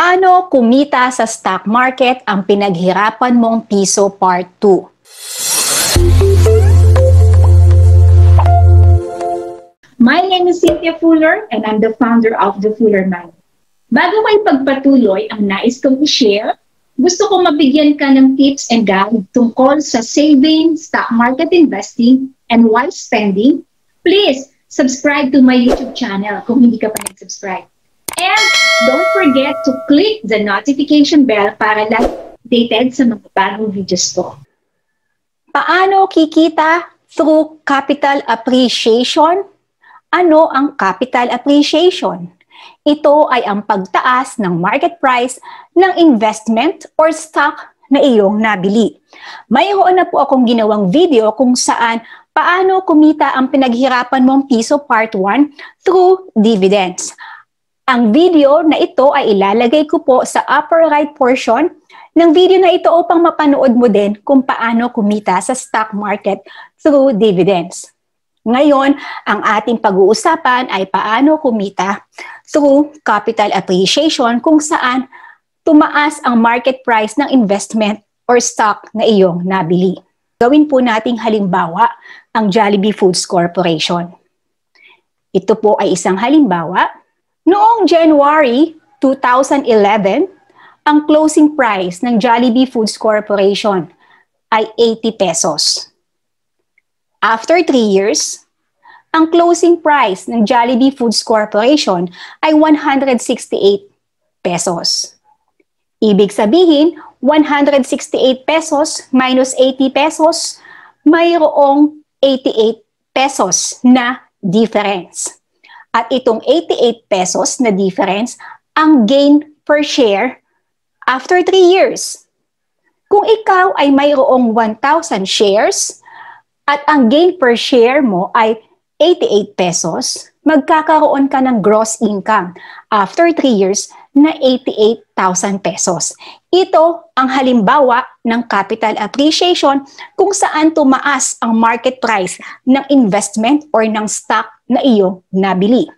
Paano kumita sa stock market ang pinaghirapan mong piso part 2? My name is Cynthia Fuller and I'm the founder of The Fuller Mind. Bago may pagpatuloy ang nais kong i-share, gusto ko mabigyan ka ng tips and guide tungkol sa saving, stock market investing, and wise spending. Please subscribe to my YouTube channel kung hindi ka pa nag-subscribe. And don't forget to click the notification bell para lang updated sa mga bagong videos ko. Paano kikita through capital appreciation? Ano ang capital appreciation? Ito ay ang pagtaas ng market price ng investment or stock na iyong nabili. Mayroon na po akong ginawang video kung saan paano kumita ang pinaghirapan mong piso part 1 through dividends. Ang video na ito ay ilalagay ko po sa upper right portion ng video na ito upang mapanood mo din kung paano kumita sa stock market through dividends. Ngayon, ang ating pag-uusapan ay paano kumita through capital appreciation kung saan tumaas ang market price ng investment or stock na iyong nabili. Gawin po nating halimbawa ang Jollibee Foods Corporation. Ito po ay isang halimbawa Noong January 2011, ang closing price ng Jollibee Foods Corporation ay 80 pesos. After 3 years, ang closing price ng Jollibee Foods Corporation ay 168 pesos. Ibig sabihin, 168 pesos minus 80 pesos, mayroong 88 pesos na difference. At itong 88 pesos na difference ang gain per share after 3 years. Kung ikaw ay mayroong 1,000 shares at ang gain per share mo ay 88 pesos, magkakaroon ka ng gross income after 3 years na 88,000 pesos. Ito ang halimbawa ng capital appreciation kung saan tumaas ang market price ng investment or ng stock na iyong nabili.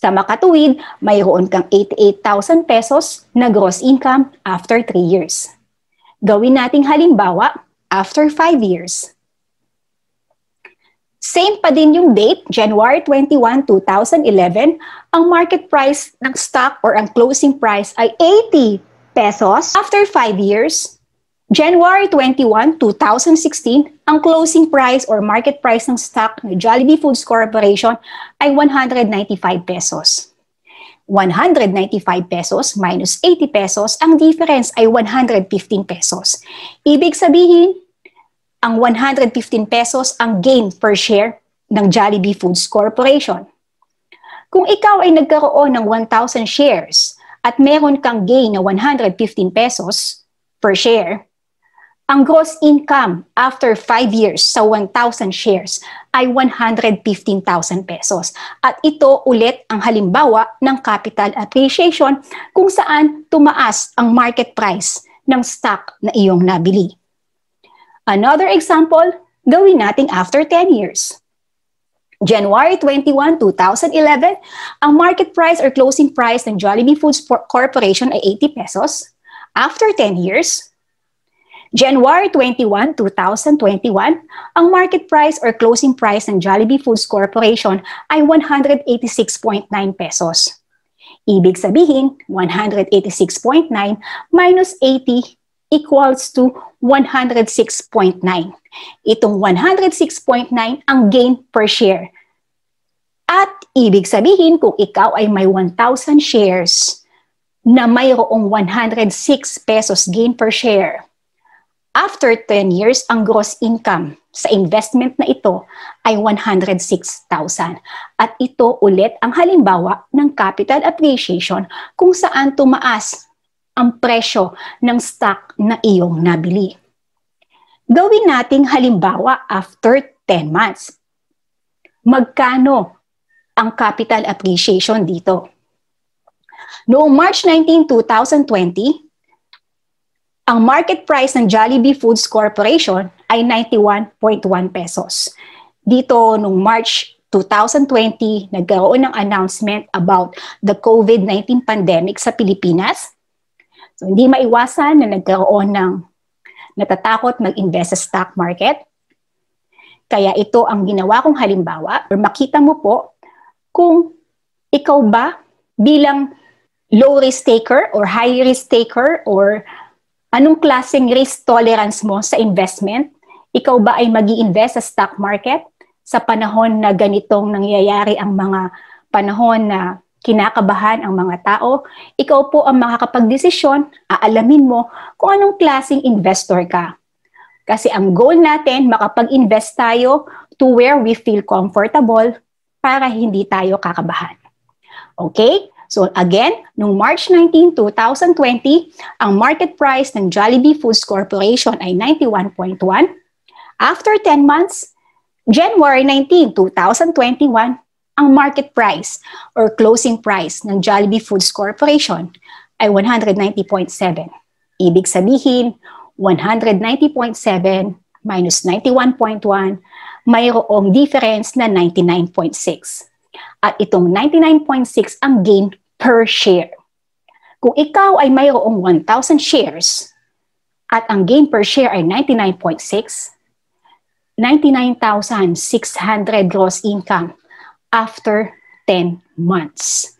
Sa makatuwid, mayroon kang 88,000 pesos na gross income after 3 years. Gawin nating halimbawa after 5 years. Same pa din yung date, January 21, 2011, ang market price ng stock or ang closing price ay 80 pesos. After 5 years, January 21, 2016, ang closing price or market price ng stock ng Jollibee Foods Corporation ay 195 pesos. 195 pesos minus 80 pesos, ang difference ay 115 pesos. Ibig sabihin, ang 115 pesos ang gain per share ng Jollibee Foods Corporation. Kung ikaw ay nagkaroon ng 1,000 shares at meron kang gain na 115 pesos per share, ang gross income after 5 years sa 1,000 shares ay 115,000 pesos. At ito ulit ang halimbawa ng capital appreciation kung saan tumaas ang market price ng stock na iyong nabili. Another example, gawin natin after 10 years. January 21, 2011, ang market price or closing price ng Jollibee Foods Corporation ay 80 pesos. After 10 years, January 21, 2021, ang market price or closing price ng Jollibee Foods Corporation ay 186.9 pesos. Ibig sabihin, 186.9 minus 80 equals to 106.9. Itong 106.9 ang gain per share. At ibig sabihin kung ikaw ay may 1,000 shares na mayroong 106 pesos gain per share, After 10 years, ang gross income sa investment na ito ay 106,000. At ito ulit ang halimbawa ng capital appreciation kung saan tumaas ang presyo ng stock na iyong nabili. Gawin nating halimbawa after 10 months. Magkano ang capital appreciation dito? Noong March 19, 2020, ang market price ng Jollibee Foods Corporation ay 91.1 pesos. Dito, nung March 2020, nagkaroon ng announcement about the COVID-19 pandemic sa Pilipinas. So, hindi maiwasan na nagkaroon ng natatakot mag-invest sa stock market. Kaya ito ang ginawa kong halimbawa or makita mo po kung ikaw ba bilang low risk taker or high risk taker or anong klaseng risk tolerance mo sa investment? Ikaw ba ay mag invest sa stock market sa panahon na ganitong nangyayari ang mga panahon na kinakabahan ang mga tao, ikaw po ang makakapagdesisyon, aalamin mo kung anong klaseng investor ka. Kasi ang goal natin, makapag-invest tayo to where we feel comfortable para hindi tayo kakabahan. Okay? So again, noong March 19, 2020, ang market price ng Jollibee Foods Corporation ay 91.1. After 10 months, January 19, 2021, ang market price or closing price ng Jollibee Foods Corporation ay 190.7. Ibig sabihin, 190.7 minus 91.1, mayroong difference na 99.6. At itong 99.6 ang gain per share. Kung ikaw ay mayroong 1,000 shares at ang gain per share ay 99.6, 99,600 gross income after 10 months.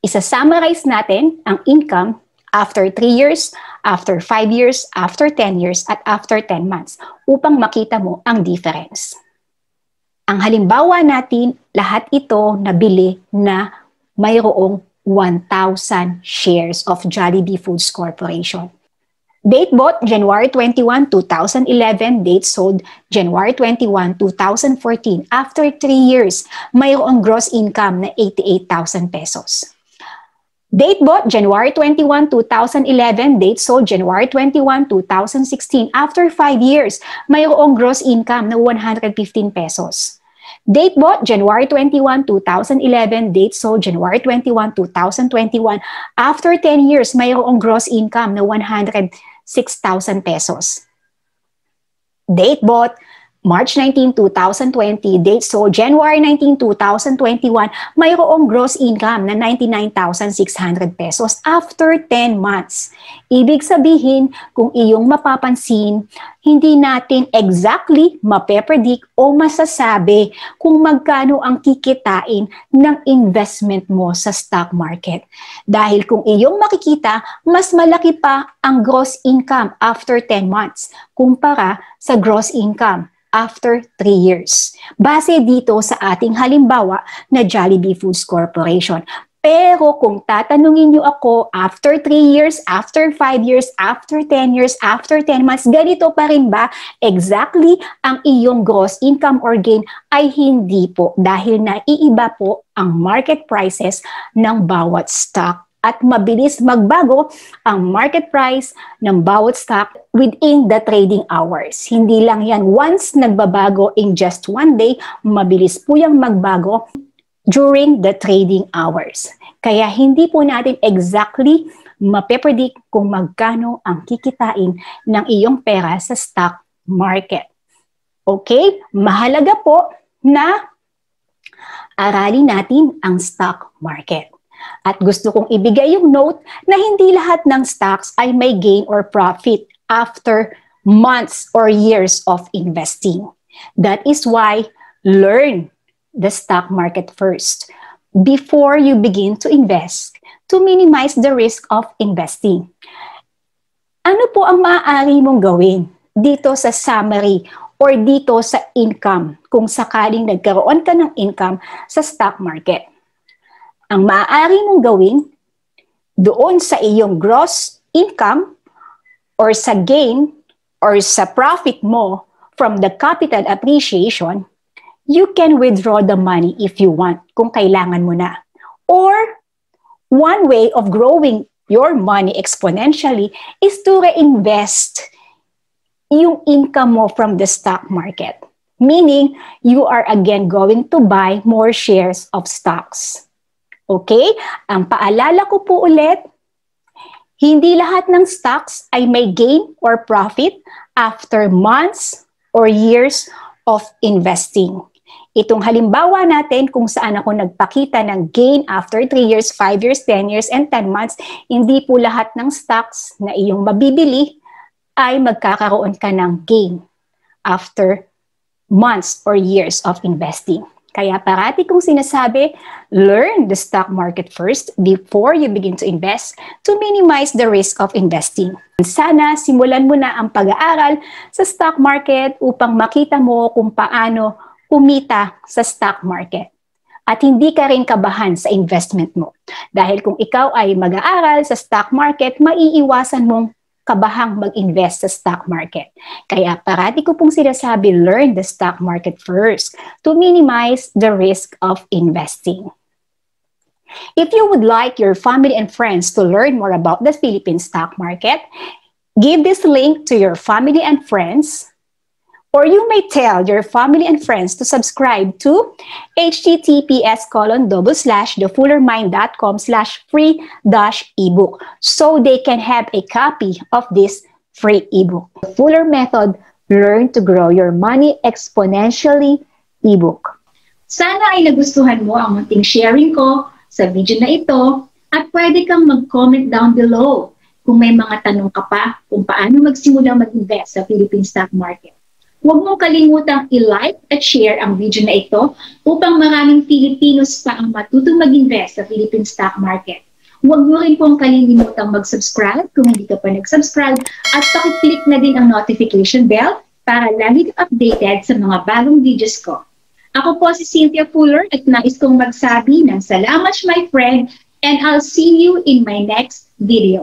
Isa-summarize natin ang income after 3 years, after 5 years, after 10 years, at after 10 months upang makita mo ang difference. Ang halimbawa natin, lahat ito nabili na mayroong 1,000 shares of Jollibee Foods Corporation. Date bought January 21, 2011. Date sold January 21, 2014. After 3 years, mayroong gross income na 88,000 pesos. Date bought January 21, 2011. Date sold January 21, 2016. After 5 years, mayroong gross income na 115 pesos. Date bought January 21, 2011. Date sold January 21, 2021. After 10 years, mayroong gross income na 100 6,000 pesos. Date bought March 19, 2020, date so January 19, 2021, mayroong gross income na 99,600 pesos after 10 months. Ibig sabihin, kung iyong mapapansin, hindi natin exactly mapepredict o masasabi kung magkano ang kikitain ng investment mo sa stock market. Dahil kung iyong makikita, mas malaki pa ang gross income after 10 months kumpara sa gross income after 3 years. Base dito sa ating halimbawa na Jollibee Foods Corporation. Pero kung tatanungin niyo ako after 3 years, after 5 years, after 10 years, after 10 months, ganito pa rin ba exactly ang iyong gross income or gain ay hindi po dahil naiiba po ang market prices ng bawat stock at mabilis magbago ang market price ng bawat stock within the trading hours. Hindi lang yan once nagbabago in just one day, mabilis po yung magbago during the trading hours. Kaya hindi po natin exactly mapepredict kung magkano ang kikitain ng iyong pera sa stock market. Okay? Mahalaga po na aralin natin ang stock market. At gusto kong ibigay yung note na hindi lahat ng stocks ay may gain or profit after months or years of investing. That is why learn the stock market first before you begin to invest to minimize the risk of investing. Ano po ang maaari mong gawin dito sa summary or dito sa income kung sakaling nagkaroon ka ng income sa stock market? Ang maaari mong gawin doon sa iyong gross income or sa gain or sa profit mo from the capital appreciation, you can withdraw the money if you want, kung kailangan mo na. Or, one way of growing your money exponentially is to reinvest yung income mo from the stock market. Meaning, you are again going to buy more shares of stocks. Okay? Ang paalala ko po ulit, hindi lahat ng stocks ay may gain or profit after months or years of investing. Itong halimbawa natin kung saan ako nagpakita ng gain after 3 years, 5 years, 10 years, and 10 months, hindi po lahat ng stocks na iyong mabibili ay magkakaroon ka ng gain after months or years of investing. Kaya parati kong sinasabi, learn the stock market first before you begin to invest to minimize the risk of investing. Sana simulan mo na ang pag-aaral sa stock market upang makita mo kung paano kumita sa stock market. At hindi ka rin kabahan sa investment mo. Dahil kung ikaw ay mag-aaral sa stock market, maiiwasan mong kabahang mag-invest sa stock market. Kaya parati ko pong sinasabi, learn the stock market first to minimize the risk of investing. If you would like your family and friends to learn more about the Philippine stock market, give this link to your family and friends Or you may tell your family and friends to subscribe to https colon double slash thefullermind.com slash free dash ebook so they can have a copy of this free ebook. The Fuller Method, Learn to Grow Your Money Exponentially ebook. Sana ay nagustuhan mo ang munting sharing ko sa video na ito at pwede kang mag-comment down below kung may mga tanong ka pa kung paano magsimula mag-invest sa Philippine stock market. Huwag mong kalimutang i-like at share ang video na ito upang maraming Filipinos pa ang matutong mag-invest sa Philippine stock market. Huwag mo rin pong kalilimutang mag-subscribe kung hindi ka pa nag-subscribe at pakiclick na din ang notification bell para lagi ka updated sa mga bagong videos ko. Ako po si Cynthia Fuller at nais kong magsabi ng salamat my friend and I'll see you in my next video.